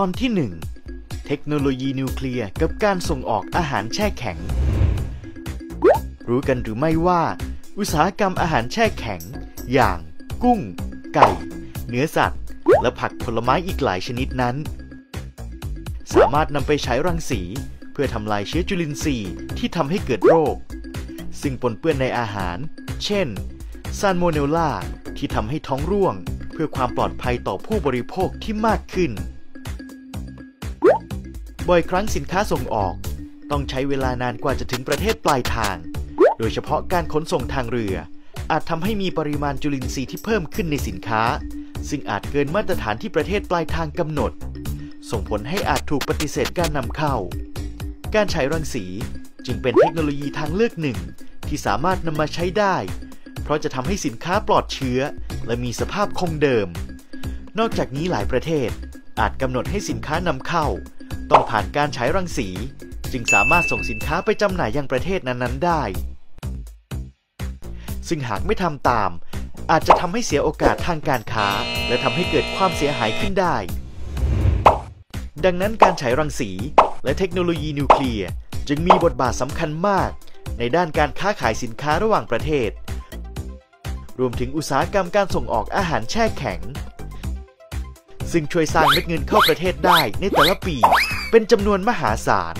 ตอนที่ 1 เทคโนโลยีนิวเคลียร์กับการส่งออกอาหารแช่แข็ง รู้กันหรือไม่ว่า อุตสาหกรรมอาหารแช่แข็ง อย่าง กุ้ง ไก่ เนื้อสัตว์ และผักผลไม้อีกหลายชนิดนั้น สามารถนำไปใช้รังสี เพื่อทำลายเชื้อจุลินทรีย์ที่ทำให้เกิดโรค ซึ่งปนเปื้อนในอาหาร เช่นซานโมเนลลาที่ทำให้ท้องร่วง เพื่อความปลอดภัยต่อผู้บริโภคที่มากขึ้น บ่อยครั้งสินค้าส่งออก ต้องใช้เวลานานกว่าจะถึงประเทศปลายทาง โดยเฉพาะการขนส่งทางเรือ อาจทำให้มีปริมาณจุลินทรีย์ที่เพิ่มขึ้นในสินค้า ซึ่งอาจเกินมาตรฐานที่ประเทศปลายทางกำหนด ส่งผลให้อาจถูกปฏิเสธการนำเข้า การฉายรังสีจึงเป็นเทคโนโลยีทางเลือกหนึ่ง ที่สามารถนำมาใช้ได้ เพราะจะทำให้สินค้าปลอดเชื้อ และมีสภาพคงเดิม นอกจากนี้หลายประเทศอาจกำหนดให้สินค้านำเข้า ต้องผ่านการฉายรังสี จึงสามารถส่งสินค้าไปจำหน่ายยังประเทศนั้นๆได้ ซึ่งหากไม่ทำตาม อาจจะทำให้เสียโอกาสทางการค้า และทำให้เกิดความเสียหายขึ้นได้ ดังนั้นการฉายรังสี และเทคโนโลยีนิวเคลียร์จึงมีบทบาทสำคัญมาก ในด้านการค้าขายสินค้าระหว่างประเทศ รวมถึงอุตสาหกรรมการส่งออกอาหารแช่แข็ง ซึ่งช่วยสร้างเม็ดเงินเข้าประเทศได้ในแต่ละปี เป็นจำนวนมหาศาล